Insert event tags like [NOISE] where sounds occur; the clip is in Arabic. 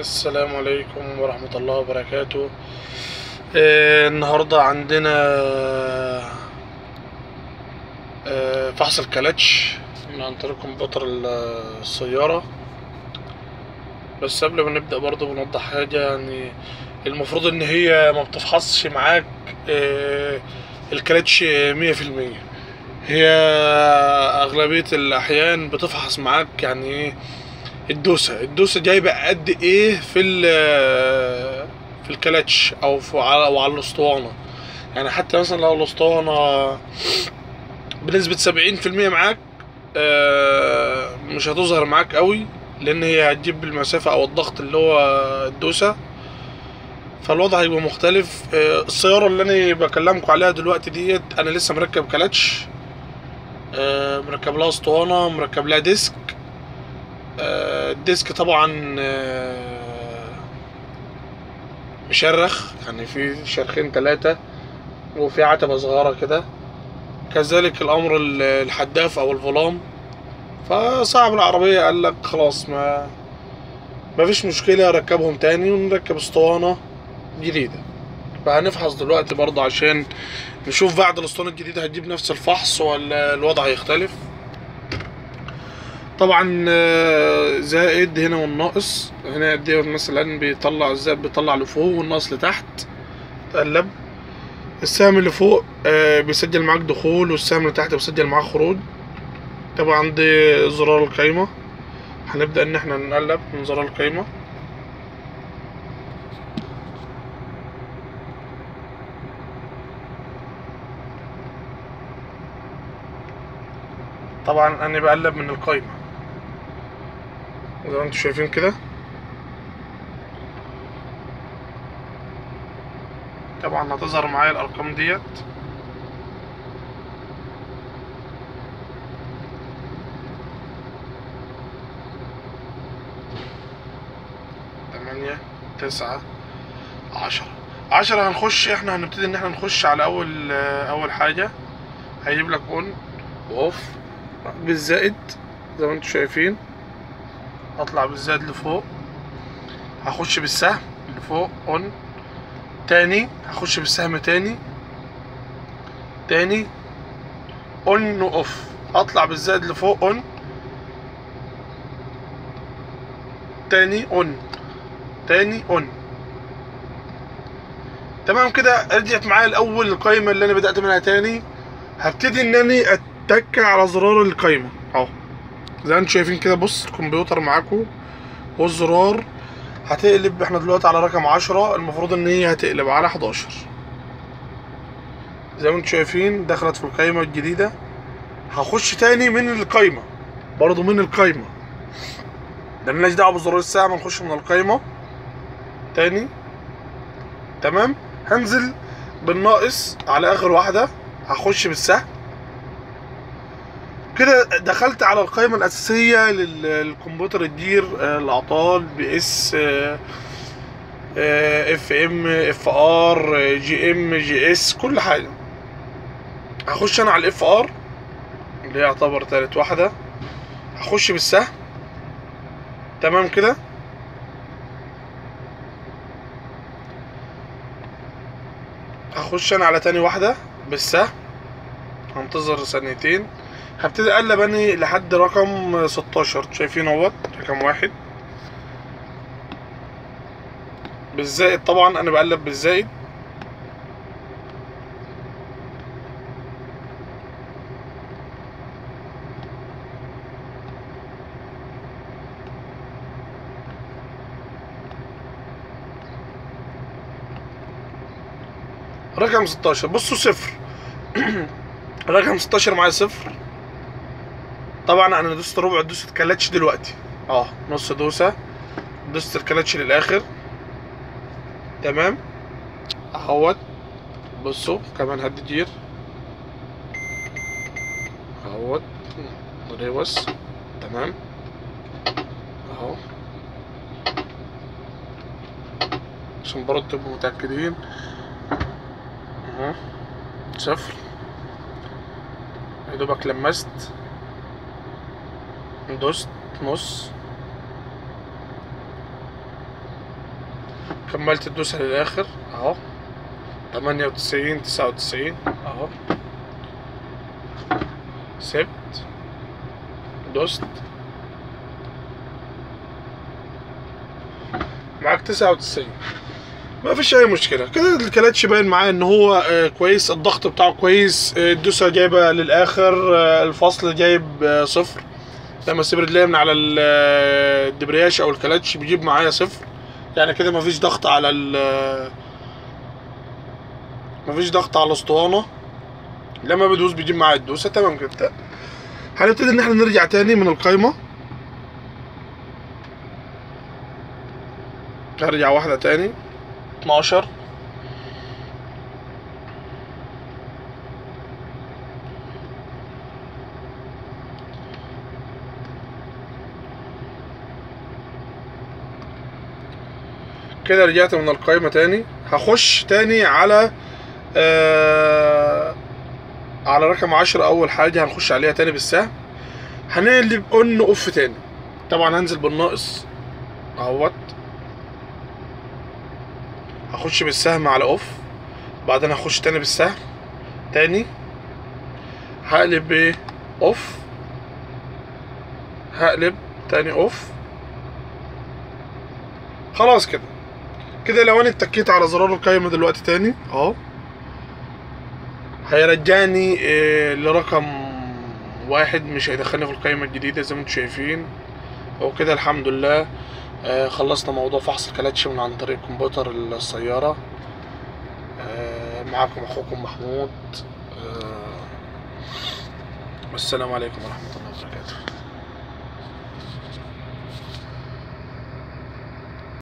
السلام عليكم ورحمة الله وبركاته. آه، النهاردة عندنا آه، فحص الكلاتش من عن طريق كمبيوتر ال- السيارة. بس قبل ما نبدأ برضه بنوضح حاجة يعني المفروض إن هي ما بتفحصش معاك آه، الكلاتش مية في المية. هي أغلبية الأحيان بتفحص معاك يعني إيه؟ الدوسة. الدوسة جايبة قد إيه في في الكلاتش أو في على أو على الأسطوانة. يعني حتى مثلا لو سبعين في المية معاك آه، مش هتظهر معاك قوي لأن هي هتجيب المسافة أو الضغط اللي هو الدوسة. فالوضع هيبقى مختلف. آه، السيارة اللي أنا بكلمكم عليها دلوقتي ديت أنا لسه مركب كلاتش آه، مركب لها أسطوانة مركب لها disc. الديسك طبعا آه، مشرخ. يعني في شرخين ثلاثة وفي عتبة صغيرة كده. كذلك الأمر ال- الحداف أو الفولام. فصاحب العربية قال لك خلاص ما ما فيش مشكلة ركبهم تاني ونركب اسطوانة جديدة. فهنفحص دلوقتي برضه عشان نشوف بعد الاسطوانة الجديدة هتجيب نفس الفحص ولا الوضع هيختلف. طبعا آه، زائد هنا والناقص. هنا دي مثلا بيطلع الزائد بيطلع لفوق والناقص لتحت. تقلب. السهم اللي فوق آه، بيسجل معاك دخول والسهم اللي تحت بيسجل معاك خروج. طبعا دي زرار القايمة. هنبدأ إن إحنا نقلب من زرار القايمة. طبعا أنا بقلب من القايمة. زي ما أنتم شايفين كده. طبعا هتظهر معايا الأرقام ديت. تمانية تسعة عشرة. عشرة هنخش إحنا هنبتدي ان إحنا نخش على أول أول حاجة. هيجيب لك on و off بالزائد زي ما أنتم شايفين. هطلع بالزائد لفوق هخش بالسهم لفوق on تاني هخش بالسهم تاني. تاني on و off اطلع بالزائد لفوق on تاني on تاني on تمام كده؟ رجعت معايا الأول القايمة اللي أنا بدأت منها تاني. هبتدي إنني أتك على زرار القايمة. زي ما أنتم شايفين كده بص الكمبيوتر معاكم والزرار هتقلب إحنا دلوقتي على رقم عشرة. المفروض ان هي هتقلب على حداشر. زي ما أنتم شايفين دخلت في القايمة الجديدة. هخش تاني من القايمة. برضو من القايمة. ملناش دعوة بزرار الساعة ما نخش من القايمة. تاني. تمام. هنزل بالناقص على آخر واحدة. هخش بالسهم. كده دخلت على القائمة الأساسية لل- للكمبيوتر الدير آه، الأعطال بي إس إف إم إف آر جي إم جي إس كل حاجة. هخش أنا على ال FR اللي هي يعتبر تالت واحدة. هخش بالسهم. تمام كده؟ هخش أنا على تاني واحدة بالسهم. هنتظر ثانيتين. هبتدي أقلب أني لحد رقم 16 شايفين أهوت؟ رقم واحد. بالزائد طبعا أنا بقلب بالزائد. رقم 16 بصوا صفر. [CLEARS THROAT] رقم 16 معايا صفر. طبعا أنا دوست ربع دوست الكلاتش دلوقتي. آه نص دوسة. دوست الكلاتش للآخر. تمام؟ أهوت. بصوا كمان هدي gear أهوت. ريوس. تمام؟ أهو. عشان برضه تبقوا متأكدين. اهو صفر. يا دوبك لمست. دوست نص. كملت الدوسة للآخر أهو. تمانية وتسعين تسعة وتسعين أهو. سبت. دوست. معاك تسعة وتسعين. ما فيش أي مشكلة. كده الكلاتش باين معايا إن هو آه، كويس الضغط بتاعه كويس آه، الدوسة جايبة للآخر آه، الفصل جايب صفر. لما اسيب رجلي من على ال- الدبرياش أو الكلاتش بيجيب معايا صفر. يعني كده مفيش ضغط على ال مفيش ضغط على الاسطوانه لما بدوس بيجيب معايا الدوسة. تمام كده. هنبتدي إن إحنا نرجع تاني من القايمة. هرجع واحدة تاني. 12 كده رجعت من القائمة تاني. هخش تاني على آه على رقم عشرة أول حاجة هنخش عليها تاني بالسهم. هنقلب on off تاني. طبعا هنزل بالناقص أهوت. هخش بالسهم على off بعدين هخش تاني بالسهم تاني. هقلب إيه off هقلب تاني off خلاص كده. كده لو أنا اتكيت على زرار القايمة دلوقتي تاني أهو. هيرجعني إيه لرقم واحد مش هيدخلني في القايمة الجديدة زي ما أنتم شايفين. وكده الحمد لله آه، خلصنا موضوع فحص الكلاتش من عن طريق كمبيوتر السيارة. آه، معاكم أخوكم محمود. آه، والسلام عليكم ورحمة الله وبركاته.